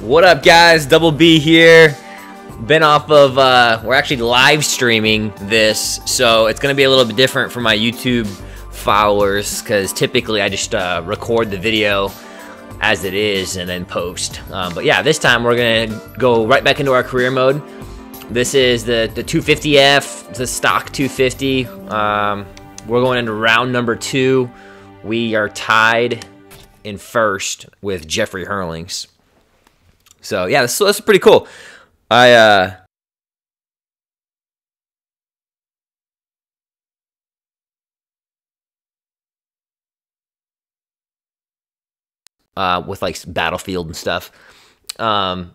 What up, guys? Double B here. Been off of, uh, we're actually live streaming this, so it's to be a little bit different for my YouTube followers because typically I just uh, record the video as it is and then post. Um, but yeah, this time we're to go right back into our career mode. This is the, the 250F, the stock 250. Um, we're going into round number two. We are tied in first with Jeffrey Herlings. So yeah, this, this is pretty cool. I uh uh with like Battlefield and stuff. Um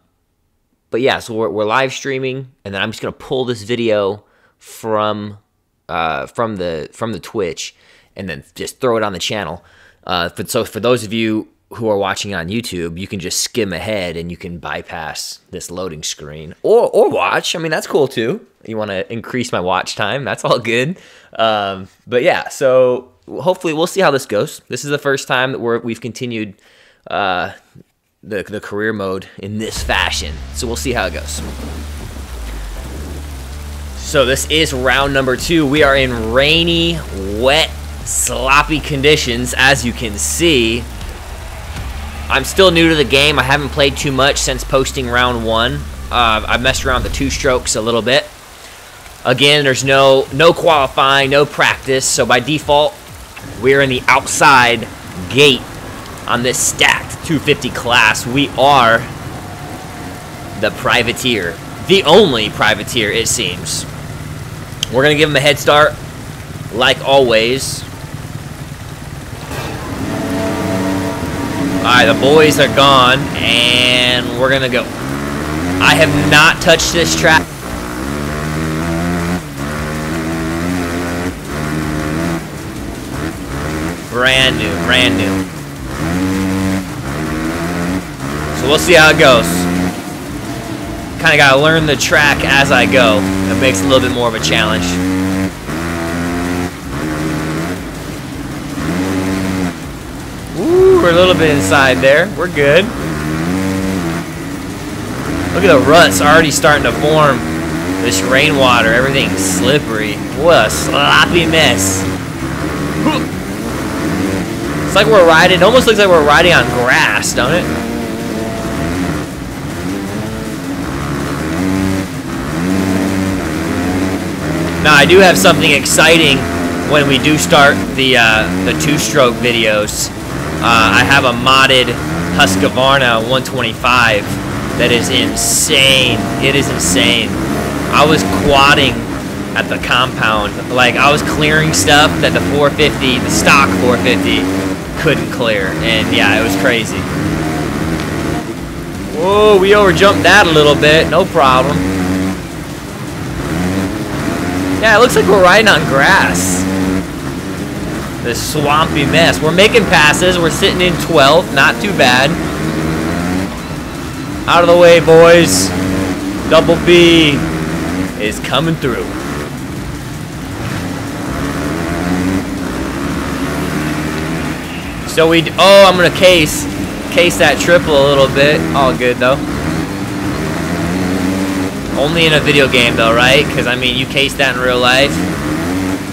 but yeah, so we're, we're live streaming and then I'm just to pull this video from uh from the from the Twitch and then just throw it on the channel. Uh, but so for those of you who are watching on YouTube, you can just skim ahead and you can bypass this loading screen or or watch. I mean, that's cool too. You want to increase my watch time? That's all good. Um, but yeah, so hopefully we'll see how this goes. This is the first time that we're we've continued uh, the the career mode in this fashion. So we'll see how it goes. So this is round number two. We are in rainy, wet, sloppy conditions, as you can see. I'm still new to the game. I haven't played too much since posting round one. Uh, I messed around with the two strokes a little bit. Again, there's no no qualifying, no practice, so by default, we're in the outside gate on this stacked 250 class. We are the privateer, the only privateer it seems. We're gonna give him a head start, like always. Alright, the boys are gone, and we're gonna go. I have not touched this track. Brand new, brand new. So we'll see how it goes. Kind of gotta learn the track as I go. It makes it a little bit more of a challenge. Ooh, we're a little bit inside there. We're good. Look at the ruts already starting to form. This rainwater, everything's slippery. What a sloppy mess. It's like we're riding, it almost looks like we're riding on grass, don't it? Now, I do have something exciting when we do start the uh, the two-stroke videos. Uh, I have a modded Husqvarna 125 that is insane. It is insane. I was quadding at the compound. Like, I was clearing stuff that the 450, the stock 450, couldn't clear. And yeah, it was crazy. Whoa, we overjumped that a little bit. No problem. Yeah, it looks like we're riding on grass. This swampy mess. We're making passes. We're sitting in 12th. Not too bad. Out of the way, boys. Double B is coming through. So we, oh, I'm gonna case, case that triple a little bit. All good though. Only in a video game though, right? Because I mean, you case that in real life,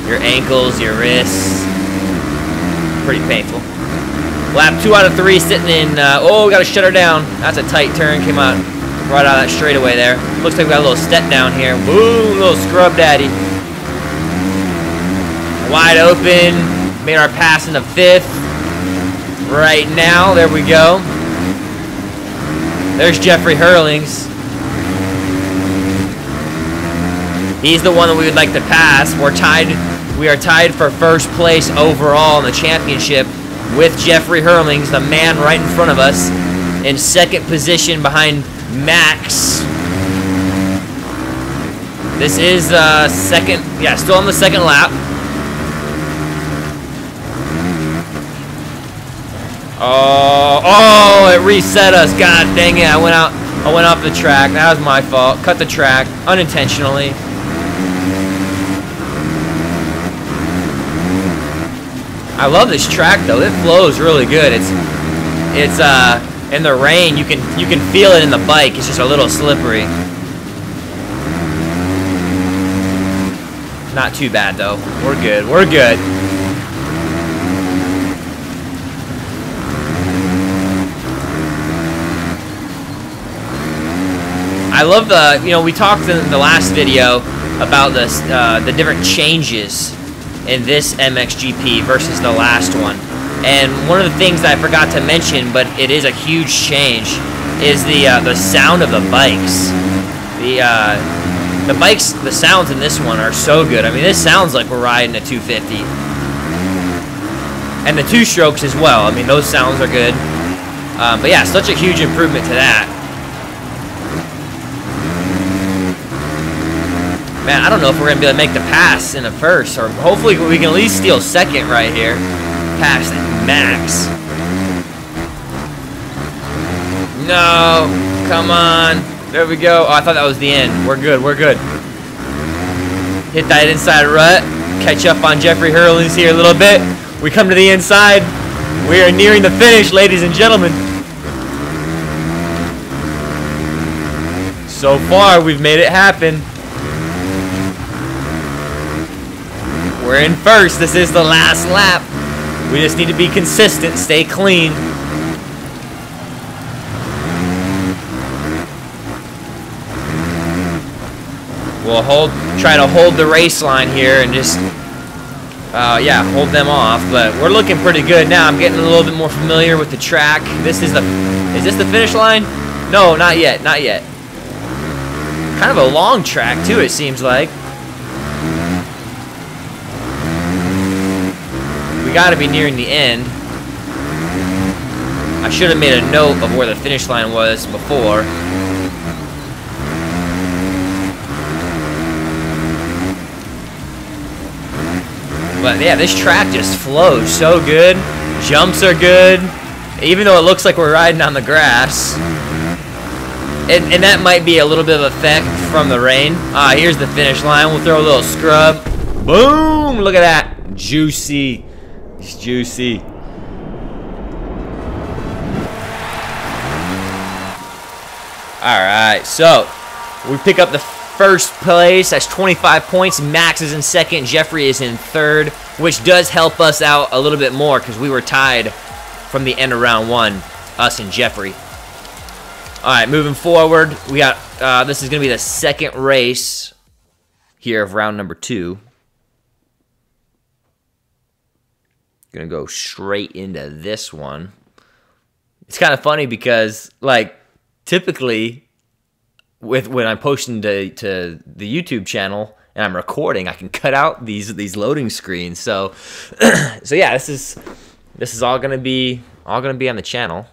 your ankles, your wrists, pretty painful. Lap two out of three, sitting in. Uh, oh, we gotta shut her down. That's a tight turn. Came out right out of that straightaway there. Looks like we got a little step down here. Boom, little scrub daddy. Wide open. Made our pass in the fifth right now. There we go. There's Jeffrey Herlings. He's the one that we would like to pass. We're tied. We are tied for first place overall in the championship with Jeffrey Herlings, the man right in front of us, in second position behind Max. This is uh, second. Yeah, still on the second lap. Oh, oh, it reset us. God dang it. I went out I went off the track. That was my fault. Cut the track unintentionally. I love this track though. It flows really good. It's it's uh In the rain, you can you can feel it in the bike. It's just a little slippery. Not too bad though. We're good. We're good. I love the, you know, we talked in the last video about the, uh, the different changes in this MXGP versus the last one. And one of the things that I forgot to mention, but it is a huge change, is the uh, the sound of the bikes. The uh, the bikes, the sounds in this one are so good. I mean, this sounds like we're riding a 250. And the two strokes as well. I mean, those sounds are good. Um, but yeah, such a huge improvement to that. Man, I don't know if we're going to be able to make the pass in the first, or hopefully we can at least steal second right here. Past Max. No, come on. There we go. Oh, I thought that was the end. We're good, we're good. Hit that inside rut. Catch up on Jeffrey Herlings here a little bit. We come to the inside. We are nearing the finish, ladies and gentlemen. So far, we've made it happen. We're in first. This is the last lap. We just need to be consistent, stay clean. We'll hold, try to hold the race line here and just, uh, yeah, hold them off. But we're looking pretty good now. I'm getting a little bit more familiar with the track. This is the, is this the finish line? No, not yet, not yet. Kind of a long track too, it seems like. We got to be nearing the end. I should have made a note of where the finish line was before. But yeah, this track just flows so good. Jumps are good. Even though it looks like we're riding on the grass. And, and that might be a little bit of effect from the rain. Ah, here's the finish line. We'll throw a little scrub. Boom! Look at that. Juicy. It's juicy. Alright, so we pick up the first place. That's 25 points. Max is in second. Jeffrey is in third, which does help us out a little bit more because we were tied from the end of round one, us and Jeffrey. All right, moving forward, we got uh, this is going to be the second race here of round number two. Gonna go straight into this one. It's kind of funny because, like, typically, with when I'm posting to, to the YouTube channel and I'm recording, I can cut out these these loading screens. So, so yeah, this is this is all gonna be all gonna be on the channel.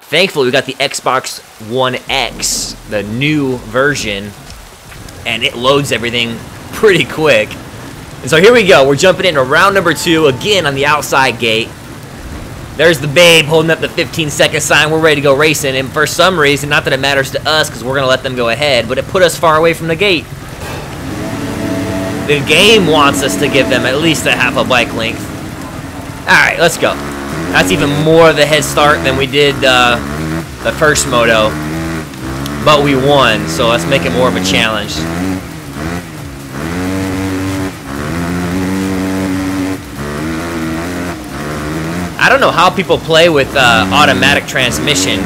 Thankfully, we got the Xbox One X, the new version, and it loads everything pretty quick. And so here we go. We're jumping into round number two, again on the outside gate. There's the babe holding up the 15 second sign. We're ready to go racing. And for some reason, not that it matters to us because we're going to let them go ahead, but it put us far away from the gate. The game wants us to give them at least a half a bike length. Alright, let's go. That's even more of a head start than we did uh, the first moto. But we won, so let's make it more of a challenge. I don't know how people play with uh, automatic transmission.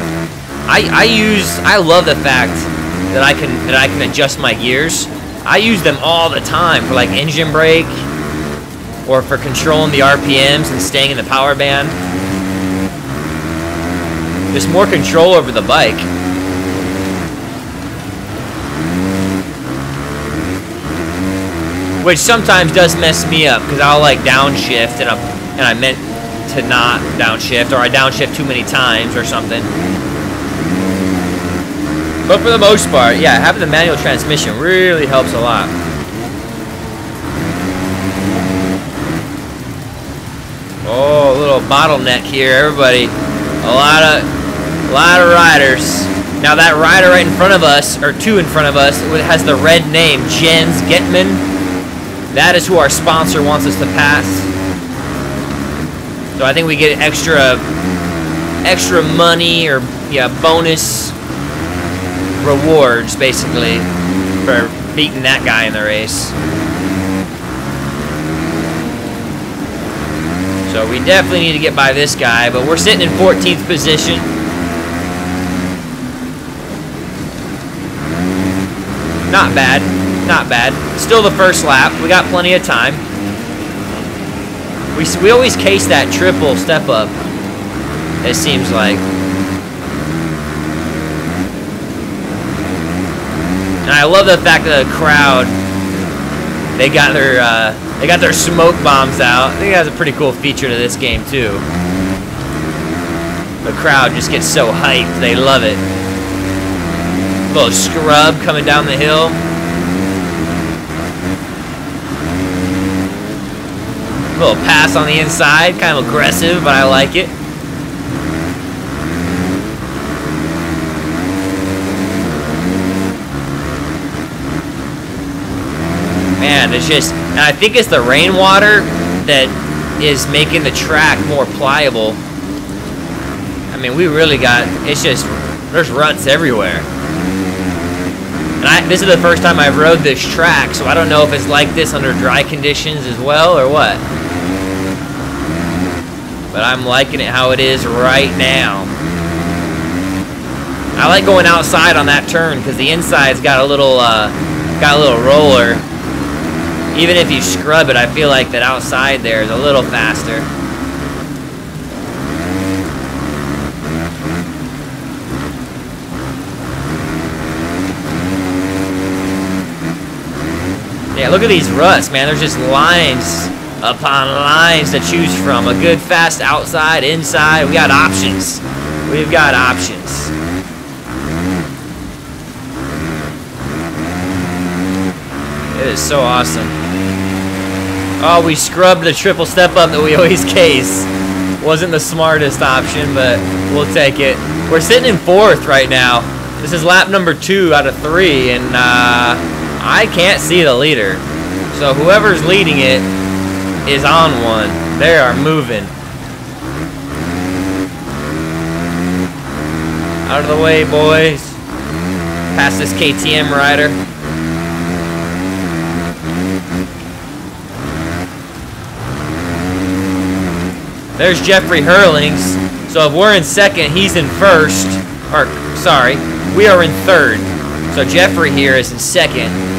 I, I use I love the fact that I can that I can adjust my gears. I use them all the time for like engine brake or for controlling the RPMs and staying in the power band. There's more control over the bike. Which sometimes does mess me up because I'll like downshift and I'm, and I meant to not downshift, or I downshift too many times or something. But for the most part, yeah, having the manual transmission really helps a lot. Oh, little bottleneck here, everybody. A lot of, a lot of riders. Now that rider right in front of us, or two in front of us, has the red name, Jens Getteman. That is who our sponsor wants us to pass. So I think we get extra extra money or yeah bonus rewards basically for beating that guy in the race. So we definitely need to get by this guy, but we're sitting in 14th position. Not bad. Not bad. Still the first lap. We got plenty of time. We, we always case that triple step up, it seems like. And I love the fact that the crowd, they got their uh, they got their smoke bombs out. I think that's a pretty cool feature to this game too. The crowd just gets so hyped, they love it. Little scrub coming down the hill. Little pass on the inside, kind of aggressive, but I like it. Man, it's just, and I think it's the rainwater that is making the track more pliable. I mean, we really got, it's just, there's ruts everywhere. And I, this is the first time I've rode this track, so I don't know if it's like this under dry conditions as well or what. But I'm liking it how it is right now. I like going outside on that turn because the inside's got a little uh, got a little roller. Even if you scrub it, I feel like that outside there is a little faster. Yeah, look at these ruts, man. There's just lines upon lines to choose from. A good fast outside, inside. We got options. We've got options. It is so awesome. Oh, we scrubbed the triple step up that we always case. Wasn't the smartest option, but we'll take it. We're sitting in fourth right now. This is lap number two out of three, and uh, I can't see the leader. So whoever's leading it is on one. They are moving. Out of the way, boys. Past this KTM rider. There's Jeffrey Herlings. So if we're in second, he's in first. Or, sorry, we are in third. So Jeffrey here is in second.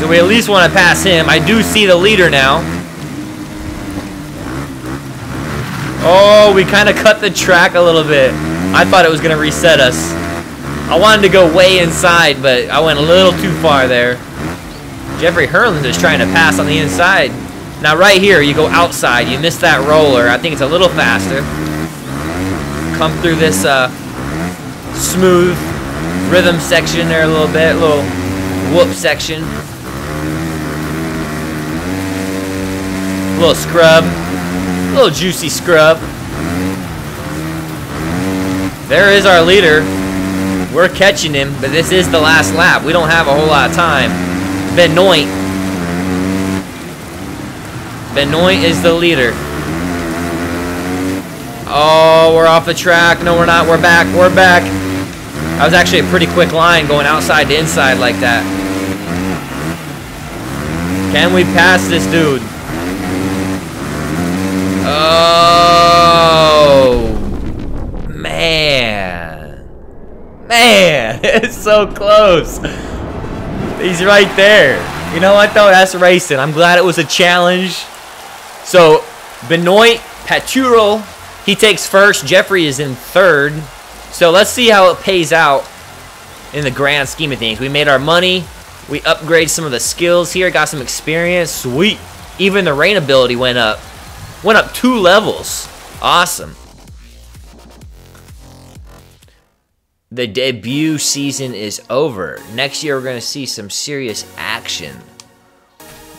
So we at least want to pass him. I do see the leader now. Oh, we kind of cut the track a little bit. I thought it was going to reset us. I wanted to go way inside, but I went a little too far there. Jeffrey Herlings is trying to pass on the inside. Now right here, you go outside. You miss that roller. I think it's a little faster. Come through this uh, smooth rhythm section there a little bit. A little whoop section. Little scrub. Little juicy scrub. There is our leader. We're catching him, but this is the last lap. We don't have a whole lot of time. Benoit Benoit is the leader. Oh, we're off the track. No, we're not. We're back. We're back. That was actually a pretty quick line going outside to inside like that. Can we pass this dude? Oh, man. Man, it's so close. He's right there. You know what, though? That's racing. I'm glad it was a challenge. So Benoit Paturel, he takes first. Jeffrey is in third. So let's see how it pays out in the grand scheme of things. We made our money. We upgrade some of the skills here. Got some experience. Sweet. Even the rain ability went up. Went up two levels. Awesome. The debut season is over. Next year, we're going to see some serious action.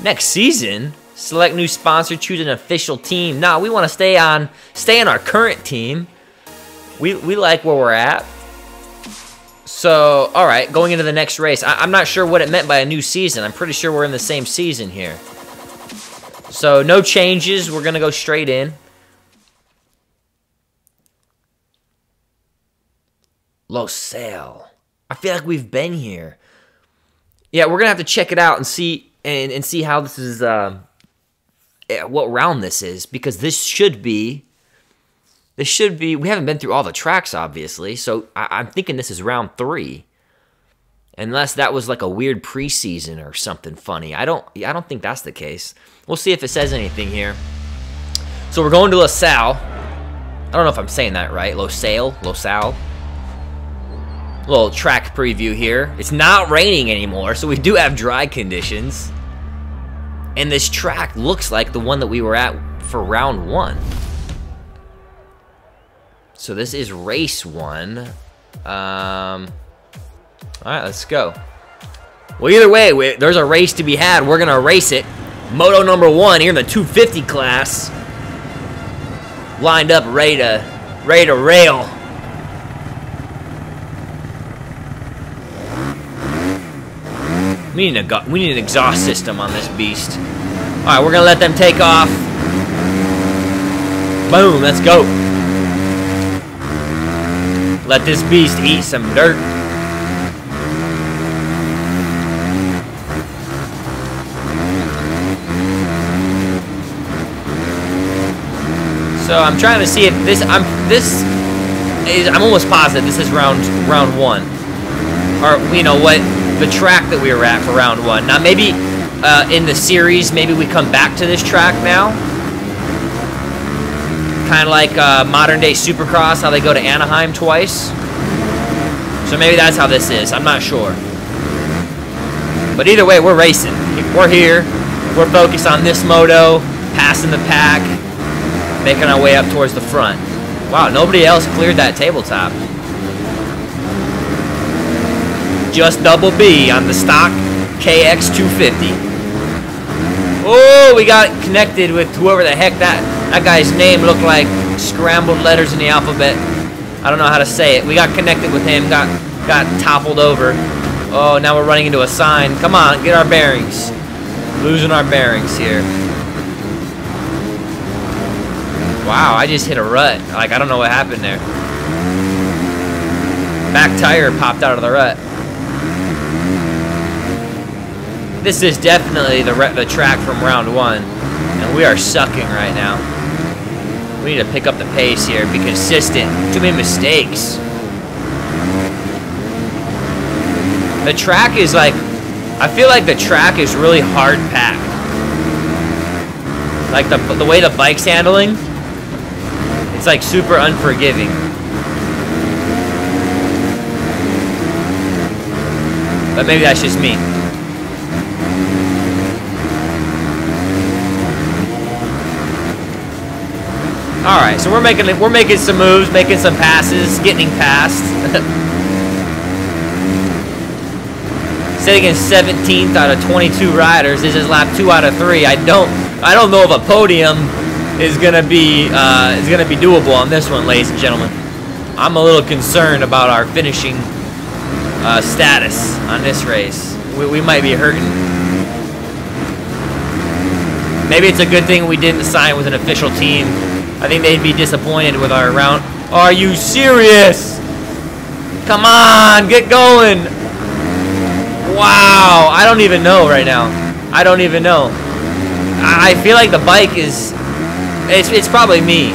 Next season? Select new sponsor, choose an official team. Nah, we want to stay on stay on our current team. We we like where we're at. So, all right, going into the next race. I, I'm not sure what it meant by a new season. I'm pretty sure we're in the same season here. So no changes. We're going to go straight in. Losail. I feel like we've been here. Yeah, we're gonna have to check it out and see and, and see how this is uh, what round this is because this should be this should be we haven't been through all the tracks obviously so I, I'm thinking this is round three unless that was like a weird preseason or something funny I don't I don't think that's the case we'll see if it says anything here so we're going to LaSalle. I don't know if I'm saying that right. LaSalle, LaSalle. Little track preview here. It's not raining anymore, so we do have dry conditions. And this track looks like the one that we were at for round one. So this is race one. Um, all right, let's go. Well, either way, we, there's a race to be had. We're going to race it. Moto number one here in the 250 class. Lined up, ready to, ready to rail. We need, a, we need an exhaust system on this beast. Alright, we're gonna let them take off. Boom, let's go. Let this beast eat some dirt. So I'm trying to see if this I'm this is I'm almost positive this is round round one. Or you know what the track that we were at for round one. Now maybe uh, in the series, maybe we come back to this track now. Kind of like uh, modern day Supercross, how they go to Anaheim twice. So maybe that's how this is. I'm not sure. But either way, we're racing. We're here. We're focused on this moto, passing the pack, making our way up towards the front. Wow, nobody else cleared that tabletop just double B on the stock KX250. Oh, we got connected with whoever the heck that that guy's name looked like scrambled letters in the alphabet. I don't know how to say it. We got connected with him, got got toppled over. Oh, now we're running into a sign. Come on, get our bearings. Losing our bearings here. Wow, I just hit a rut. Like, I don't know what happened there. Back tire popped out of the rut. This is definitely the, the track from round one, and we are sucking right now. We need to pick up the pace here, be consistent. Too many mistakes. The track is like, I feel like the track is really hard packed. Like the, the way the bike's handling, it's like super unforgiving. But maybe that's just me. All right, so we're making we're making some moves, making some passes, getting past. Sitting in 17th out of 22 riders. This is lap two out of three. I don't I don't know of a podium is gonna be uh, is gonna be doable on this one, ladies and gentlemen. I'm a little concerned about our finishing uh, status on this race. We, we might be hurting. Maybe it's a good thing we didn't sign with an official team I think they'd be disappointed with our round. Are you serious? Come on, get going. Wow, I don't even know right now. I don't even know. I feel like the bike is, it's, it's probably me,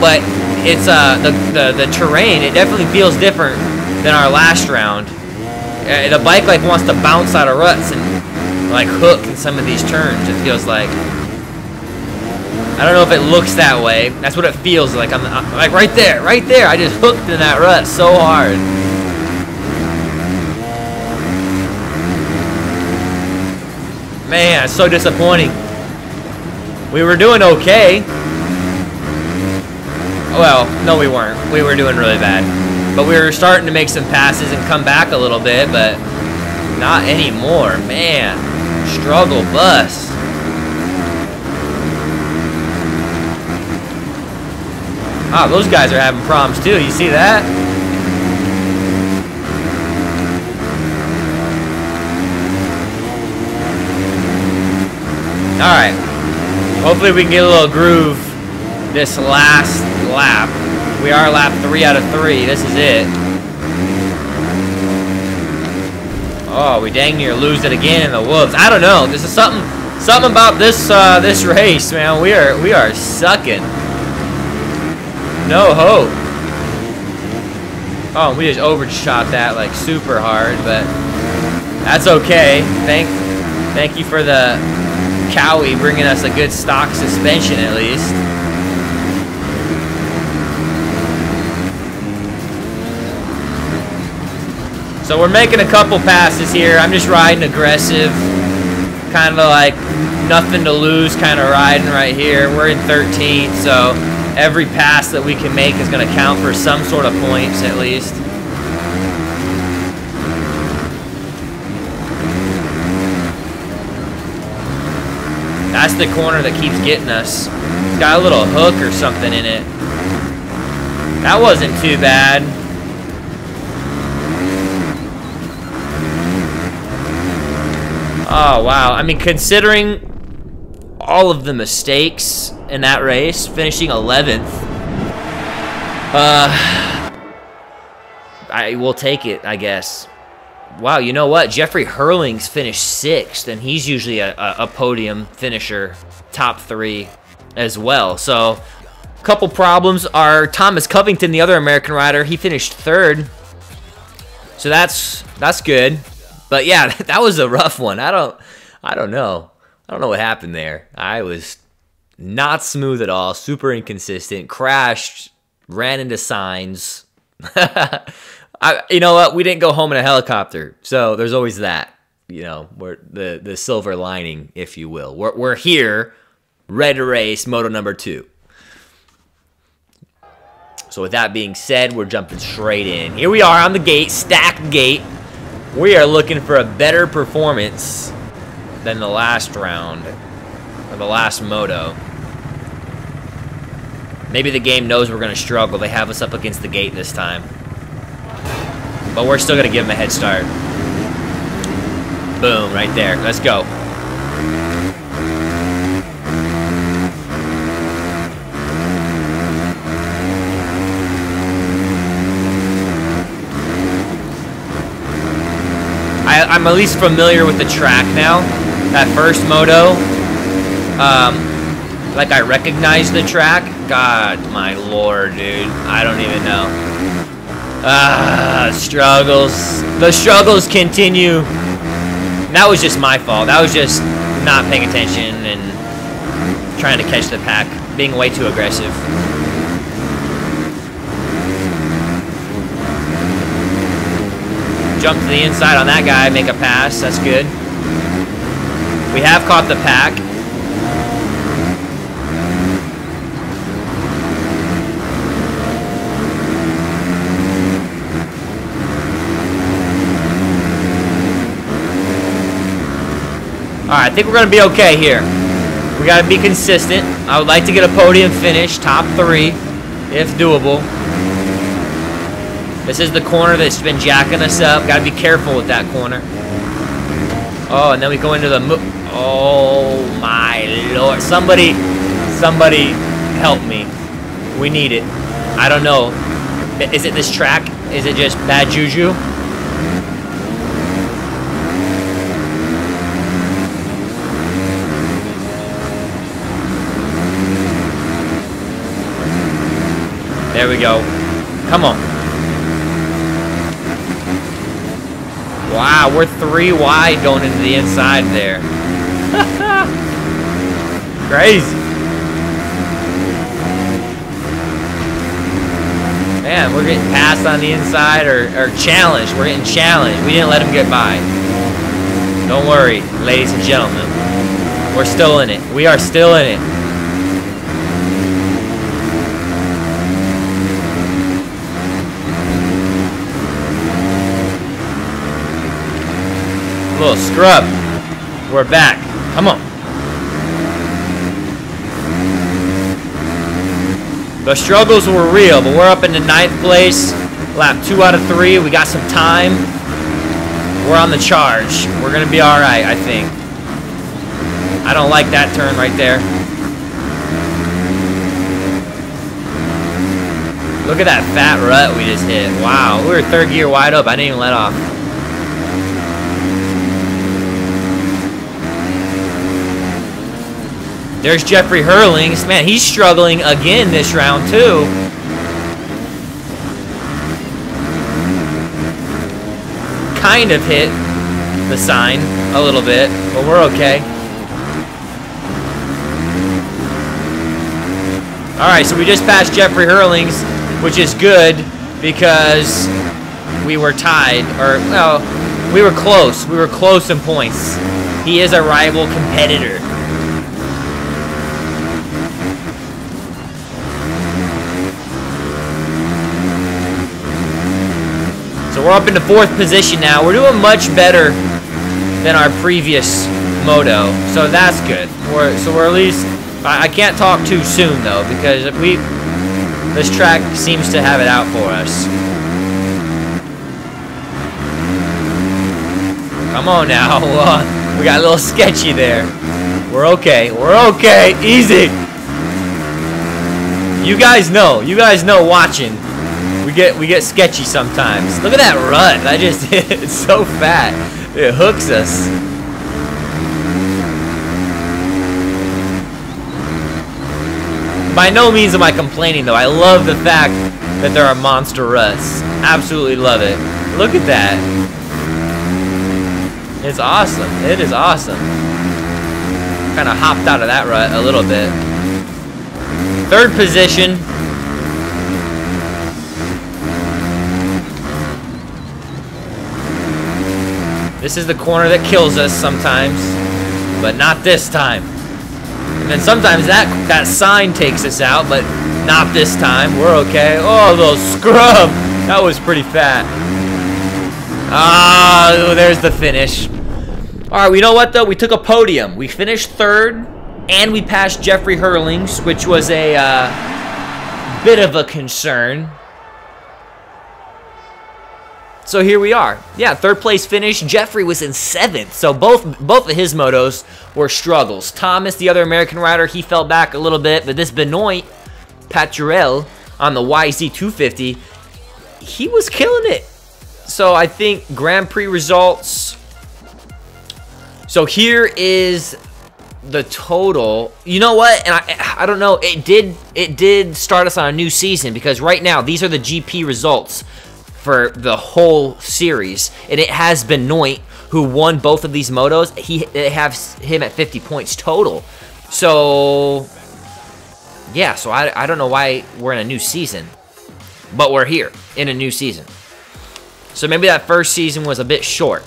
but it's uh the, the, the terrain, it definitely feels different than our last round. Uh, the bike like wants to bounce out of ruts and like hook in some of these turns, it feels like. I don't know if it looks that way. That's what it feels like. I'm, I'm like right there, right there. I just hooked in that rut so hard. Man, so disappointing. We were doing okay. Well, no we weren't. We were doing really bad. But we were starting to make some passes and come back a little bit, but not anymore. Man, struggle bus. Ah, those guys are having problems too. You see that? Alright. Hopefully we can get a little groove this last lap. We are lap three out of three. This is it. Oh, we dang near lose it again in the woods. I don't know. This is something something about this uh, this race, man. We are we are sucking. No hope. Oh, we just overshot that like super hard, but that's okay. Thank thank you for the Kawi bringing us a good stock suspension at least. So we're making a couple passes here. I'm just riding aggressive. Kind of like nothing to lose kind of riding right here. We're in 13th, so every pass that we can make is going to count for some sort of points at least. That's the corner that keeps getting us. It's got a little hook or something in it. That wasn't too bad. Oh, wow. I mean, considering all of the mistakes in that race, finishing 11th, uh, I will take it, I guess. Wow, you know what? Jeffrey Herlings finished sixth, and he's usually a, a, podium finisher, top three as well. So, a couple problems are Thomas Covington, the other American rider, he finished third. So that's that's good. But yeah, that was a rough one. I don't I don't know. I don't know what happened there. I was not smooth at all, super inconsistent, crashed, ran into signs. I, you know what? We didn't go home in a helicopter, so there's always that. You know, we're the the silver lining, if you will. We're we're here, red race, moto number two. So with that being said, we're jumping straight in. Here we are on the gate, stacked gate. We are looking for a better performance than the last round, or the last moto. Maybe the game knows we're going to struggle. They have us up against the gate this time. But we're still going to give him a head start. Boom, right there. Let's go. I, am at least familiar with the track now. That first moto, um, like I recognize the track. God, my lord, dude. I don't even know. Ah, struggles. The struggles continue. That was just my fault. That was just not paying attention and trying to catch the pack. Being way too aggressive. jump to the inside on that guy, make a pass. That's good. We have caught the pack. Alright, I think we're going to be okay here. We got to be consistent. I would like to get a podium finish, top three, if doable. This is the corner that's been jacking us up. Got to be careful with that corner. Oh, and then we go into the... oh, my lord. Somebody, somebody help me. We need it. I don't know. Is it this track? Is it just bad juju? There we go. Come on. Wow, we're three wide going into the inside there. Crazy. Man, we're getting passed on the inside or, or challenged. We're getting challenged. We didn't let him get by. Don't worry, ladies and gentlemen. We're still in it. We are still in it. Little scrub. We're back. Come on. The struggles were real, but we're up in the ninth place. Lap two out of three. We got some time. We're on the charge. We're going to be all right, I think. I don't like that turn right there. Look at that fat rut we just hit. Wow, we were third gear wide up. I didn't even let off. There's Jeffrey Herlings. Man, he's struggling again this round, too. Kind of hit the sign a little bit, but we're okay. Alright, so we just passed Jeffrey Herlings, which is good because we were tied, or, well, we were close. We were close in points. He is a rival competitor. We're up into fourth position now. We're doing much better than our previous moto, so that's good. We're, so we're at least I, I can't talk too soon though, because we this track seems to have it out for us. Come on now. we got a little sketchy there. We're okay. We're okay. Easy. You guys know. You guys know watching. Get we get sketchy sometimes. Look at that rut. I just it's so fat. It hooks us. By no means am I complaining, though. I love the fact that there are monster ruts. Absolutely love it. Look at that. It's awesome. It is awesome. Kind of hopped out of that rut a little bit. Third position. This is the corner that kills us sometimes, but not this time. And then sometimes that that sign takes us out, but not this time. We're okay. Oh, little scrub. That was pretty fat. Ah, there's the finish. All right, we know what though? We took a podium. We finished third, and we passed Jeffrey Herlings, which was a uh, bit of a concern. So here we are. Yeah, third place finish. Jeffrey was in seventh. So both both of his motos were struggles. Thomas, the other American rider, he fell back a little bit. But this Benoit Paturel on the YZ250, he was killing it. So I think Grand Prix results. So here is the total. You know what? And I I don't know. It did it did start us on a new season because right now these are the GP results for the whole series, and it has Benoit who won both of these motos. He has him at 50 points total. So yeah, so I, I don't know why we're in a new season, but we're here in a new season. So maybe that first season was a bit short.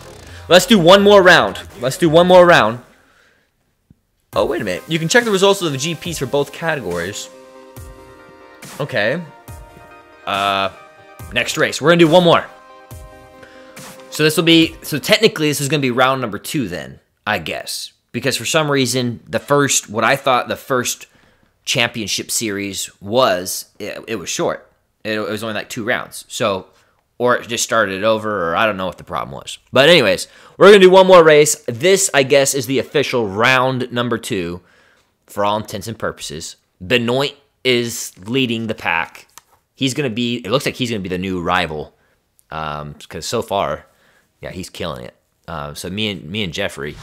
Let's do one more round. Let's do one more round. Oh, wait a minute. You can check the results of the GPs for both categories. Okay. Uh, next race. We're going to do one more. So this will be, so technically this is going to be round number two then, I guess. Because for some reason, the first, what I thought the first championship series was, it, it was short. It, it was only like two rounds. So, or it just started it over, or I don't know what the problem was. But anyways, we're going to do one more race. This, I guess, is the official round number two for all intents and purposes. Benoit is leading the pack he's going to be, it looks like he's going to be the new rival. Because um, so far, yeah, he's killing it. Uh, so me and me and Jeffrey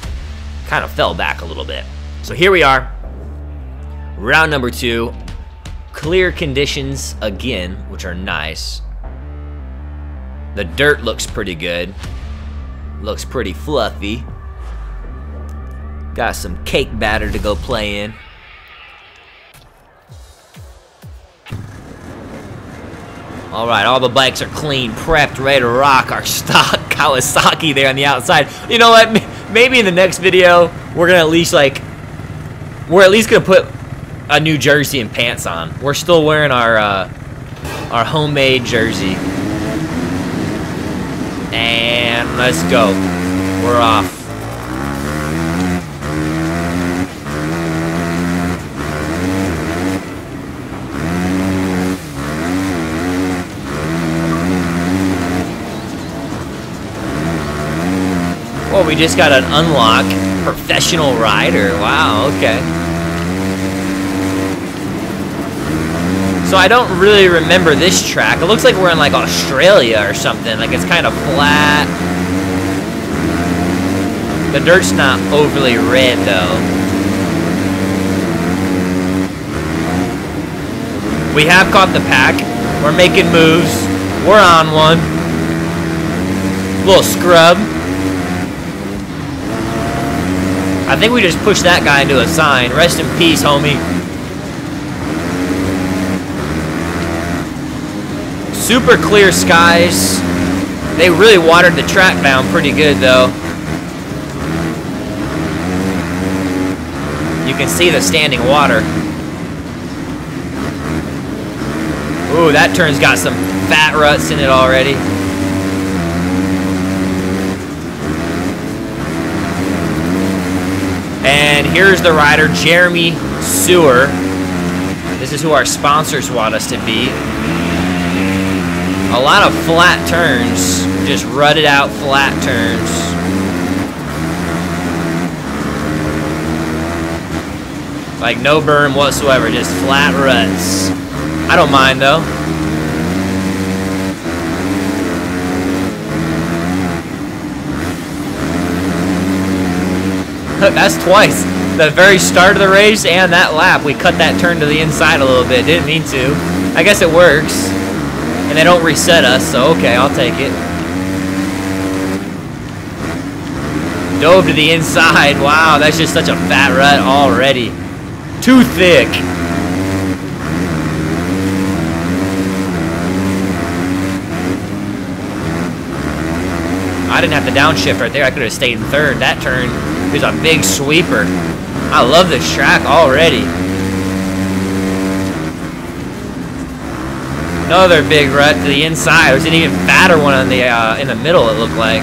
kind of fell back a little bit. So here we are, round number two. Clear conditions again, which are nice. The dirt looks pretty good. Looks pretty fluffy. Got some cake batter to go play in. All right, all the bikes are clean, prepped, ready to rock. Our stock Kawasaki there on the outside. You know what? Maybe in the next video, we're gonna at least like, we're at least gonna put a new jersey and pants on. We're still wearing our uh, our homemade jersey. And let's go. We're off. Oh, we just got an unlock. Professional rider. Wow, okay. So I don't really remember this track. It looks like we're in like Australia or something. Like it's kind of flat. The dirt's not overly red though. We have caught the pack. We're making moves. We're on one. Little scrub. I think we just pushed that guy into a sign. Rest in peace, homie. Super clear skies. They really watered the track down pretty good, though. You can see the standing water. Ooh, that turn's got some fat ruts in it already. And here's the rider, Jeremy Seewer. This is who our sponsors want us to be. A lot of flat turns, just rutted out flat turns. Like no berm whatsoever, just flat ruts. I don't mind though. That's twice. The very start of the race and that lap, we cut that turn to the inside a little bit. Didn't mean to. I guess it works. And they don't reset us, so okay, I'll take it. Dove to the inside. Wow, that's just such a fat rut already. Too thick. I didn't have the downshift right there. I could have stayed in third. That turn is a big sweeper. I love this track already. Another big rut to the inside. There's an even fatter one on the uh, in the middle. It looked like.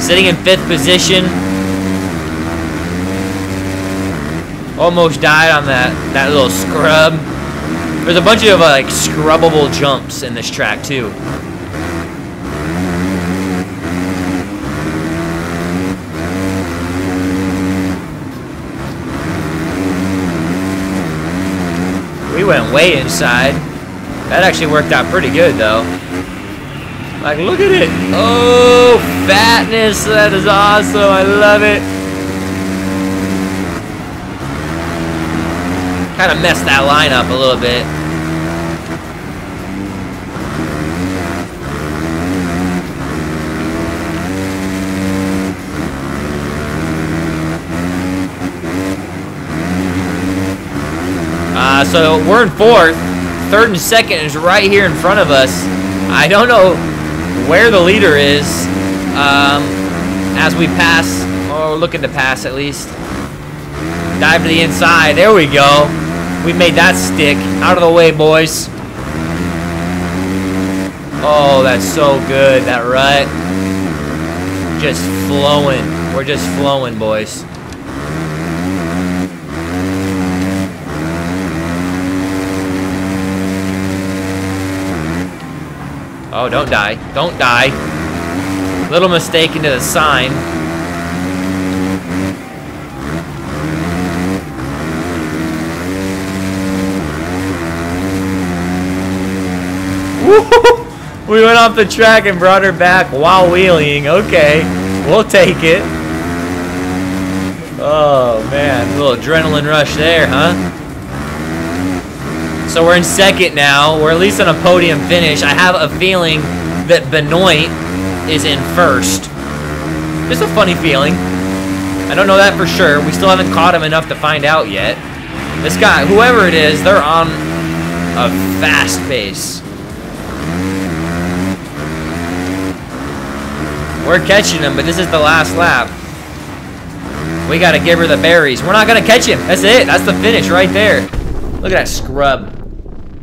Sitting in fifth position. Almost died on that that little scrub. There's a bunch of uh, like scrubbable jumps in this track too. Way inside. That actually worked out pretty good though. Like look at it. Oh, fatness. That is awesome. I love it. Kind of messed that line up a little bit. Uh, so we're in fourth. Third and second is right here in front of us. I don't know where the leader is um, as we pass, or looking to pass at least. Dive to the inside. There we go. We made that stick. Out of the way, boys. Oh, that's so good. That rut. Just flowing. We're just flowing, boys. Oh, don't die. Don't die. Little mistake into the sign. we went off the track and brought her back while wheeling. Okay, we'll take it. Oh, man. A little adrenaline rush there, huh? So we're in second now. We're at least on a podium finish. I have a feeling that Benoit is in first. Just a funny feeling. I don't know that for sure. We still haven't caught him enough to find out yet. This guy, whoever it is, they're on a fast pace. We're catching him, but this is the last lap. We got to give her the berries. We're not to catch him. That's it. That's the finish right there. Look at that scrub.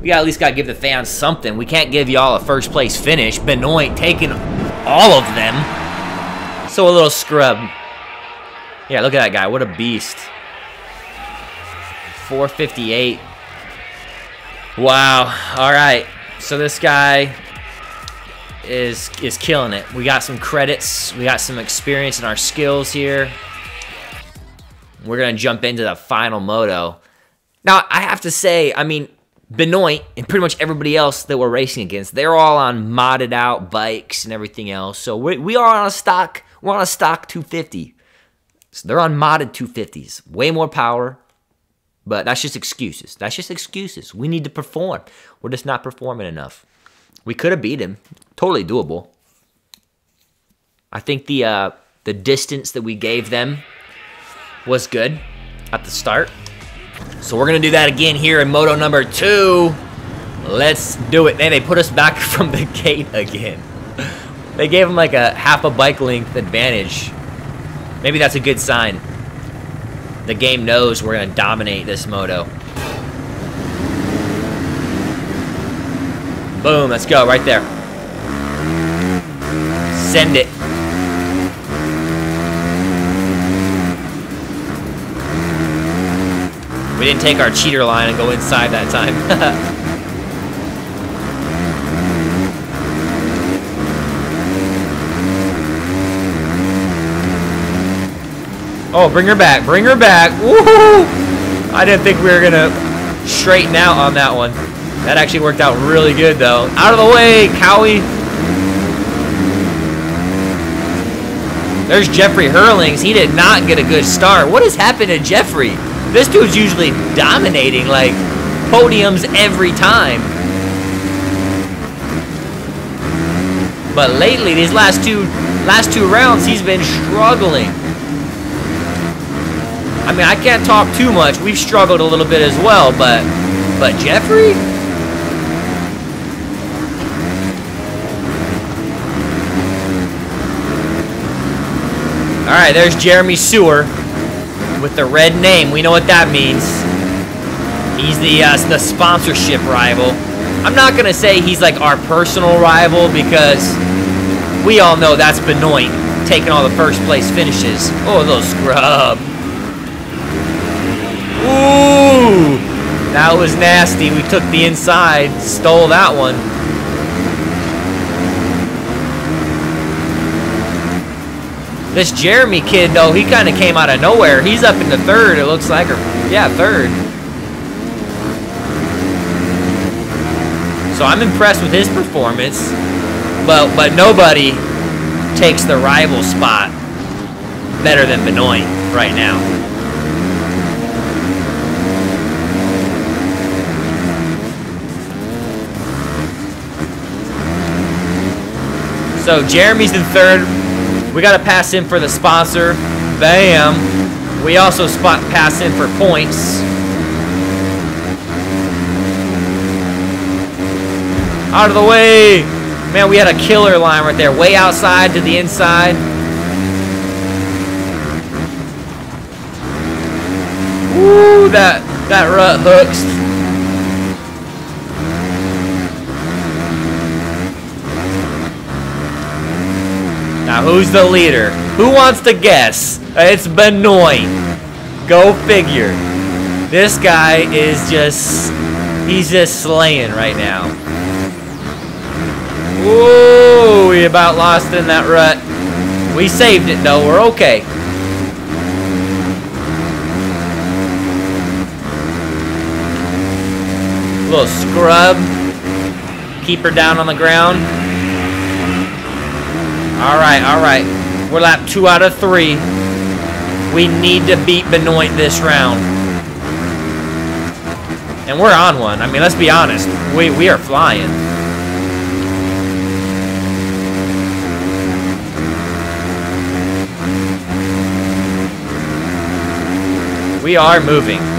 We at least got to give the fans something. We can't give y'all a first place finish. Benoit taking all of them. So a little scrub. Yeah, look at that guy. What a beast. 458. Wow. All right. So this guy is is killing it. We got some credits. We got some experience in our skills here. We're going to jump into the final moto. Now, I have to say, I mean, Benoit and pretty much everybody else that we're racing against, they're all on modded out bikes and everything else. So we, we are on a stock, we're on a stock 250. So they're on modded 250s. Way more power, But that's just excuses. That's just excuses. We need to perform. We're just not performing enough. We could have beat him. Totally doable. I think the uh, the distance that we gave them was good at the start. So we're gonna do that again here in moto number two. Let's do it. Man, they put us back from the gate again. They gave him like a half a bike length advantage. Maybe that's a good sign. The game knows we're to dominate this moto. Boom, let's go, right there. Send it. We didn't take our cheater line and go inside that time. Oh, bring her back. Bring her back. Woohoo! I didn't think we were going to straighten out on that one. That actually worked out really good, though. Out of the way, Kawi. There's Jeffrey Herlings. He did not get a good start. What has happened to Jeffrey? This dude's usually dominating, like, podiums every time. But lately, these last two last two rounds, he's been struggling. I mean, I can't talk too much. We've struggled a little bit as well, but but Jeffrey? All right, there's Jeremy Seewer with the red name. We know what that means. He's the uh, the sponsorship rival. I'm not gonna say he's like our personal rival because we all know that's Benoit taking all the first place finishes. Oh, little scrub. Ooh! That was nasty. We took the inside, stole that one. This Jeremy kid, though, he kind of came out of nowhere. He's up in the third, it looks like. Or, yeah, third. So I'm impressed with his performance. But, but nobody takes the rival spot better than Benoit right now. So Jeremy's in third. We got to pass in for the sponsor. Bam. We also spot pass in for points. Out of the way. Man, we had a killer line right there. Way outside to the inside. Woo, that, that rut hooks. Now, who's the leader? Who wants to guess? Uh, it's Benoit. Go figure. This guy is just... He's just slaying right now. Ooh, we about lost in that rut. We saved it, though. We're okay. Little scrub. Keep her down on the ground. All right, all right. We're lap two out of three. We need to beat Benoit this round. And we're on one. I mean, let's be honest. We, we are flying. We are moving.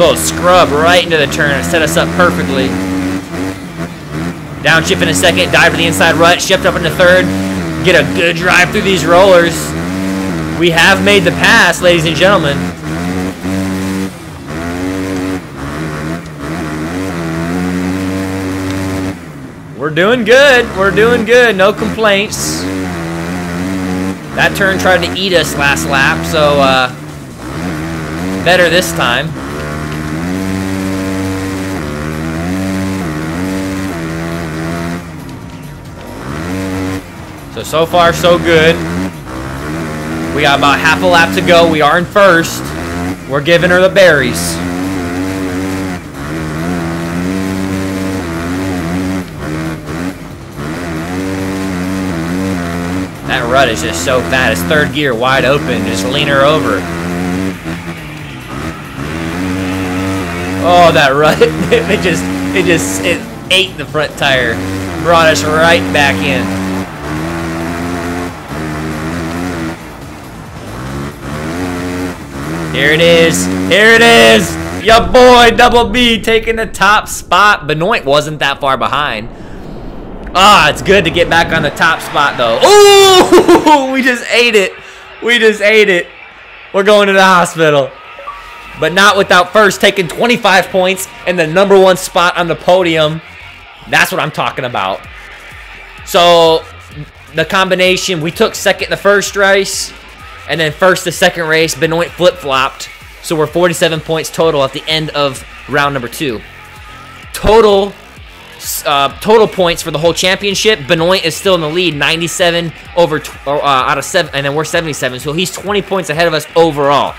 Little scrub right into the turn. and Set us up perfectly. Downshift in a second. Dive to the inside rut. Shift up into third. Get a good drive through these rollers. We have made the pass, ladies and gentlemen. We're doing good. We're doing good. No complaints. That turn tried to eat us last lap, so uh, better this time. So, so far, so good. We got about half a lap to go. We are in first. We're giving her the berries. That rut is just so fat. It's third gear, wide open. Just lean her over. Oh, that rut. it just, it just, it ate the front tire. Brought us right back in. Here it is. Here it is. Your boy, Double B, taking the top spot. Benoit wasn't that far behind. Ah, it's good to get back on the top spot, though. Ooh, we just ate it. We just ate it. We're going to the hospital. But not without first taking 25 points and the number one spot on the podium. That's what I'm talking about. So, the combination, we took second the first race. And then first the second race, Benoit flip-flopped. So we're 47 points total at the end of round number two. Total uh, total points for the whole championship. Benoit is still in the lead, 97 over uh, out of seven, and then we're 77. So he's 20 points ahead of us overall.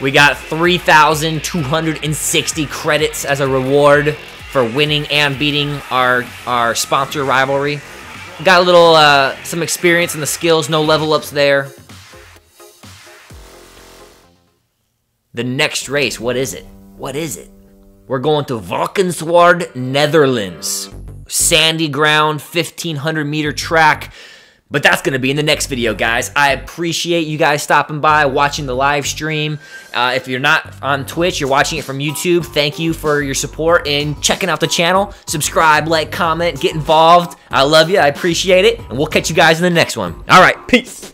We got 3,260 credits as a reward for winning and beating our our sponsor rivalry. Got a little, uh, some experience in the skills, no level ups there. The next race, what is it? What is it? We're going to Valkenswaard, Netherlands. Sandy ground, 1500 meter track. But that's going to be in the next video, guys. I appreciate you guys stopping by, watching the live stream. Uh, if you're not on Twitch, you're watching it from YouTube, thank you for your support and checking out the channel. Subscribe, like, comment, get involved. I love you. I appreciate it. And we'll catch you guys in the next one. All right, peace.